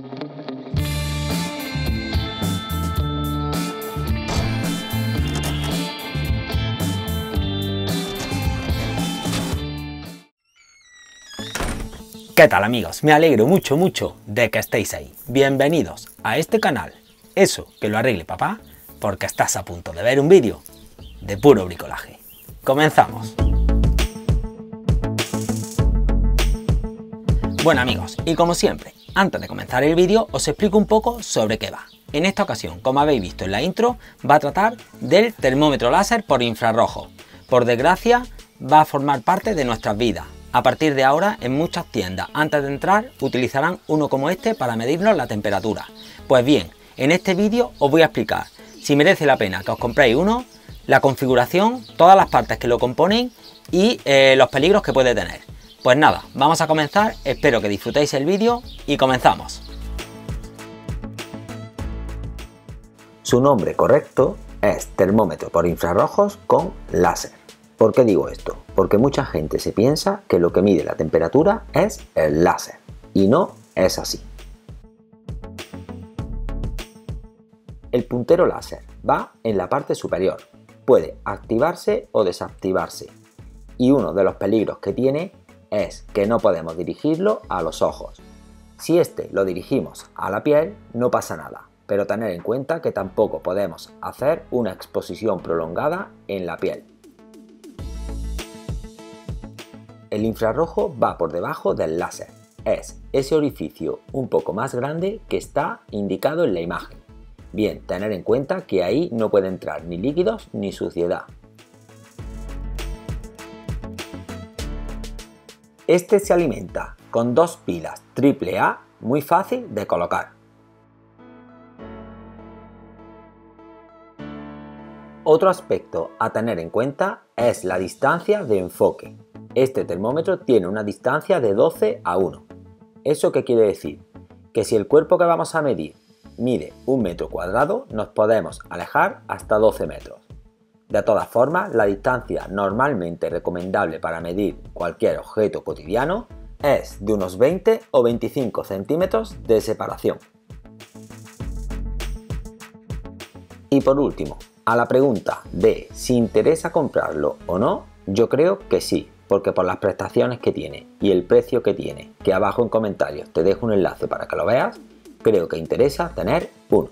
¿Qué tal amigos? Me alegro mucho mucho de que estéis ahí. Bienvenidos a este canal. Eso que lo arregle papá, porque estás a punto de ver un vídeo de puro bricolaje. Comenzamos. Bueno amigos, y como siempre, antes de comenzar el vídeo os explico un poco sobre qué va. En esta ocasión, como habéis visto en la intro, va a tratar del termómetro láser por infrarrojo. Por desgracia, va a formar parte de nuestras vidas, a partir de ahora, en muchas tiendas, antes de entrar, utilizarán uno como este para medirnos la temperatura. Pues bien, en este vídeo os voy a explicar si merece la pena que os compréis uno, la configuración, todas las partes que lo componen y eh, los peligros que puede tener. Pues nada, vamos a comenzar, espero que disfrutéis el vídeo y comenzamos. Su nombre correcto es termómetro por infrarrojos con láser. ¿Por qué digo esto? Porque mucha gente se piensa que lo que mide la temperatura es el láser y no es así. El puntero láser va en la parte superior, puede activarse o desactivarse y uno de los peligros que tiene es que no podemos dirigirlo a los ojos. Si este lo dirigimos a la piel no pasa nada, pero tener en cuenta que tampoco podemos hacer una exposición prolongada en la piel El infrarrojo va por debajo del láser. Es ese orificio un poco más grande que está indicado en la imagen. Bien, tener en cuenta que ahí no puede entrar ni líquidos ni suciedad. Este se alimenta con dos pilas AAA muy fácil de colocar. Otro aspecto a tener en cuenta es la distancia de enfoque. Este termómetro tiene una distancia de 12 a 1. ¿Eso qué quiere decir? Que si el cuerpo que vamos a medir mide un metro cuadrado, nos podemos alejar hasta 12 metros. De todas formas, la distancia normalmente recomendable para medir cualquier objeto cotidiano es de unos 20 o 25 centímetros de separación. Y por último, a la pregunta de si interesa comprarlo o no, yo creo que sí, porque por las prestaciones que tiene y el precio que tiene, que abajo en comentarios te dejo un enlace para que lo veas, creo que interesa tener uno.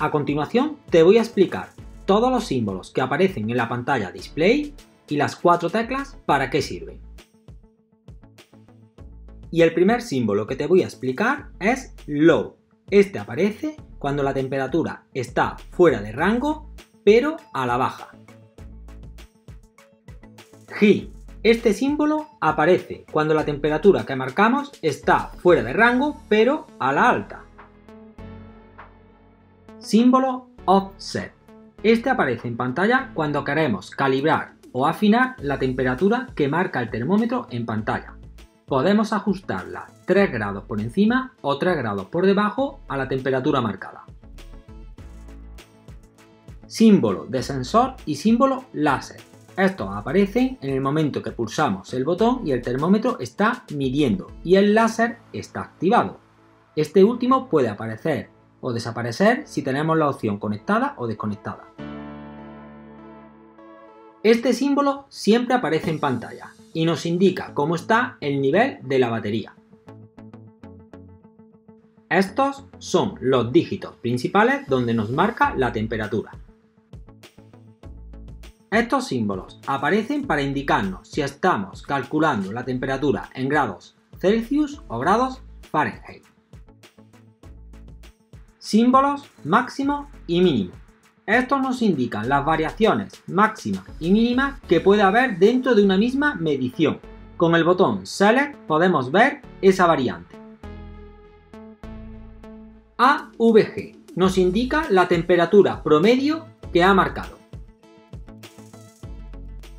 A continuación te voy a explicar todos los símbolos que aparecen en la pantalla display y las cuatro teclas para qué sirven. Y el primer símbolo que te voy a explicar es low. Este aparece cuando la temperatura está fuera de rango, pero a la baja. High. Este símbolo aparece cuando la temperatura que marcamos está fuera de rango, pero a la alta. Símbolo offset. Este aparece en pantalla cuando queremos calibrar o afinar la temperatura que marca el termómetro en pantalla podemos ajustarla 3 grados por encima o 3 grados por debajo a la temperatura marcada. Símbolo de sensor y símbolo láser. Estos aparecen en el momento que pulsamos el botón y el termómetro está midiendo y el láser está activado. Este último puede aparecer o desaparecer si tenemos la opción conectada o desconectada. Este símbolo siempre aparece en pantalla y nos indica cómo está el nivel de la batería. Estos son los dígitos principales donde nos marca la temperatura. Estos símbolos aparecen para indicarnos si estamos calculando la temperatura en grados Celsius o grados Fahrenheit. Símbolos máximo y mínimo. Estos nos indican las variaciones máximas y mínimas que puede haber dentro de una misma medición. Con el botón Select podemos ver esa variante. AVG nos indica la temperatura promedio que ha marcado.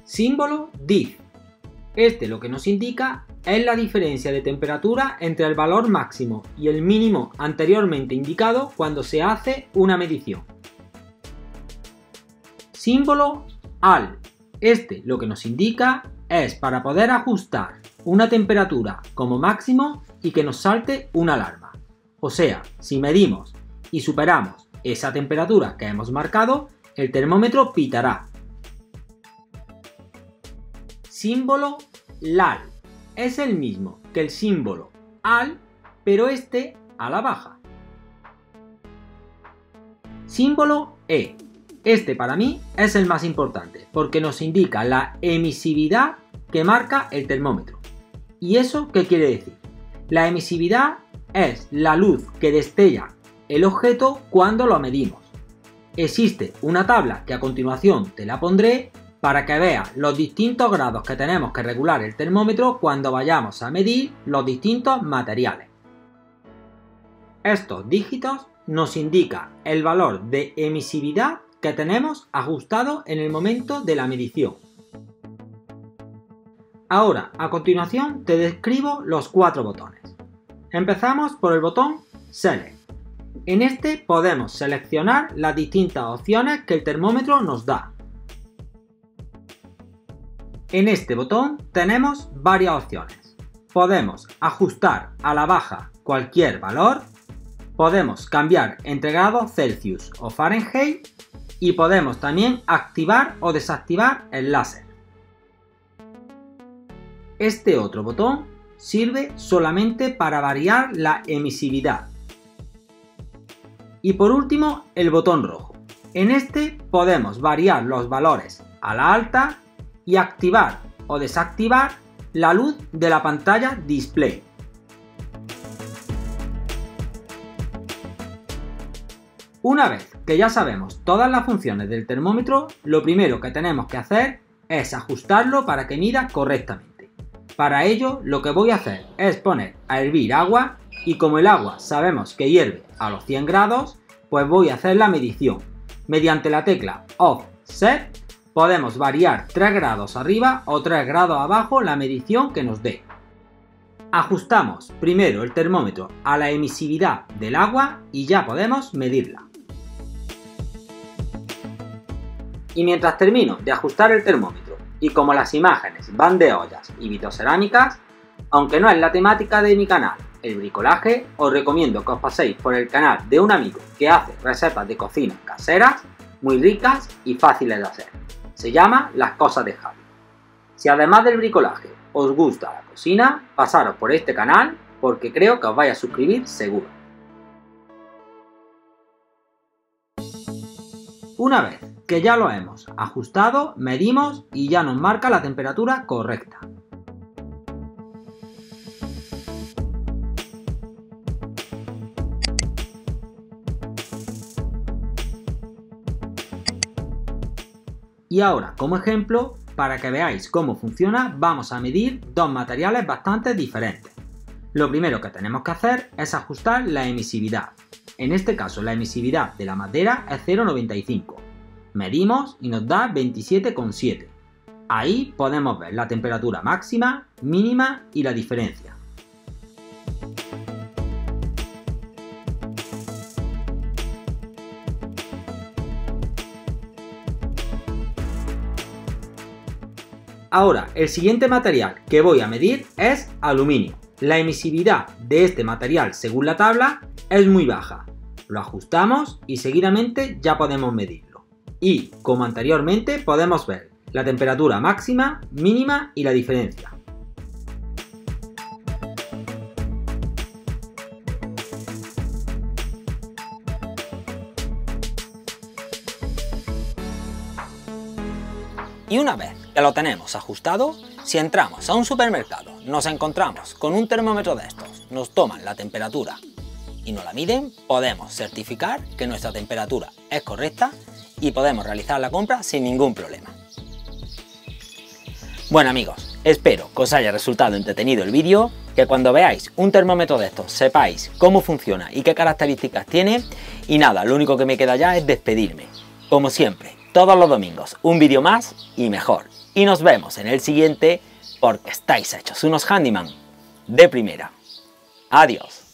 Símbolo DIF. Este lo que nos indica es la diferencia de temperatura entre el valor máximo y el mínimo anteriormente indicado cuando se hace una medición. Símbolo AL. Este lo que nos indica es para poder ajustar una temperatura como máximo y que nos salte una alarma. O sea, si medimos y superamos esa temperatura que hemos marcado, el termómetro pitará. Símbolo LAL. Es el mismo que el símbolo AL, pero este a la baja. Símbolo E. Este para mí es el más importante porque nos indica la emisividad que marca el termómetro. ¿Y eso qué quiere decir? La emisividad es la luz que destella el objeto cuando lo medimos. Existe una tabla que a continuación te la pondré para que veas los distintos grados que tenemos que regular el termómetro cuando vayamos a medir los distintos materiales. Estos dígitos nos indican el valor de emisividad que tenemos ajustado en el momento de la medición. Ahora, a continuación, te describo los cuatro botones. Empezamos por el botón Select. En este podemos seleccionar las distintas opciones que el termómetro nos da. En este botón tenemos varias opciones. Podemos ajustar a la baja cualquier valor, podemos cambiar entre grados Celsius o Fahrenheit y podemos también activar o desactivar el láser. Este otro botón sirve solamente para variar la emisividad. Y por último, el botón rojo. En este podemos variar los valores a la alta y activar o desactivar la luz de la pantalla display. Una vez que ya sabemos todas las funciones del termómetro, lo primero que tenemos que hacer es ajustarlo para que mida correctamente. Para ello lo que voy a hacer es poner a hervir agua y como el agua sabemos que hierve a los 100 grados, pues voy a hacer la medición. Mediante la tecla Offset podemos variar 3 grados arriba o 3 grados abajo la medición que nos dé. Ajustamos primero el termómetro a la emisividad del agua y ya podemos medirla. Y mientras termino de ajustar el termómetro y como las imágenes van de ollas y vitrocerámicas, aunque no es la temática de mi canal, el bricolaje, os recomiendo que os paséis por el canal de un amigo que hace recetas de cocina caseras, muy ricas y fáciles de hacer. Se llama Las Cosas de Javi. Si además del bricolaje os gusta la cocina, pasaros por este canal porque creo que os vais a suscribir seguro. Una vez que ya lo hemos ajustado, medimos y ya nos marca la temperatura correcta. Y ahora, como ejemplo, para que veáis cómo funciona, vamos a medir dos materiales bastante diferentes. Lo primero que tenemos que hacer es ajustar la emisividad. En este caso, la emisividad de la madera es 0,95 Medimos y nos da 27,7. Ahí podemos ver la temperatura máxima, mínima y la diferencia. Ahora, el siguiente material que voy a medir es aluminio. La emisividad de este material según la tabla es muy baja. Lo ajustamos y seguidamente ya podemos medir y, como anteriormente, podemos ver la temperatura máxima, mínima y la diferencia. Y una vez que lo tenemos ajustado, si entramos a un supermercado, nos encontramos con un termómetro de estos, nos toman la temperatura y nos la miden, podemos certificar que nuestra temperatura es correcta y podemos realizar la compra sin ningún problema. Bueno amigos, espero que os haya resultado entretenido el vídeo, que cuando veáis un termómetro de estos sepáis cómo funciona y qué características tiene y nada, lo único que me queda ya es despedirme. Como siempre, todos los domingos un vídeo más y mejor. Y nos vemos en el siguiente porque estáis hechos unos handyman de primera. Adiós.